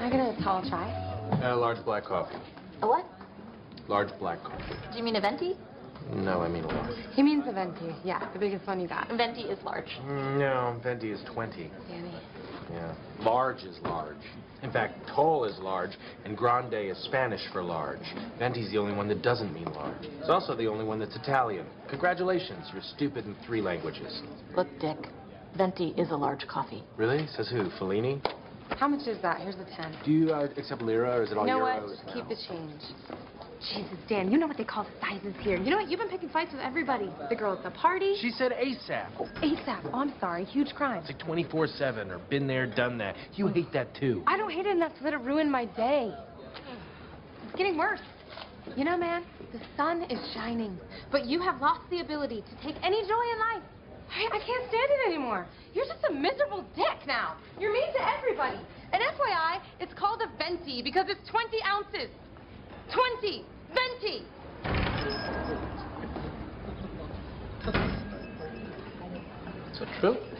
Can I get a tall chai? A large black coffee. A what? Large black coffee. Do you mean a venti? No, I mean a large. He means a venti. Yeah, the biggest one you got. Venti is large. Mm, No, venti is 20. Danny. Yeah. Large is large. In fact, tall is large, and grande is Spanish for large. Venti's the only one that doesn't mean large. It's also the only one that's Italian. Congratulations, you're stupid in three languages. Look, Dick, venti is a large coffee. Really? Says who? Fellini? How much is that? Here's the 10. Do you uh, accept lira, or is it all You know euros what? Just now? keep the change. Jesus, Dan, you know what they call sizes here. You know what? You've been picking fights with everybody. The girl at the party. She said ASAP. ASAP. Oh, I'm sorry. Huge crime. It's like 24-7, or been there, done that. You hate that, too. I don't hate it enough to let it ruin my day. It's getting worse. You know, man, the sun is shining, but you have lost the ability to take any joy in life. I, I can't stand it anymore. You're just a miserable dick now. You're mean to everybody. And FYI, it's called a venti because it's 20 ounces. 20. Venti. Is that true?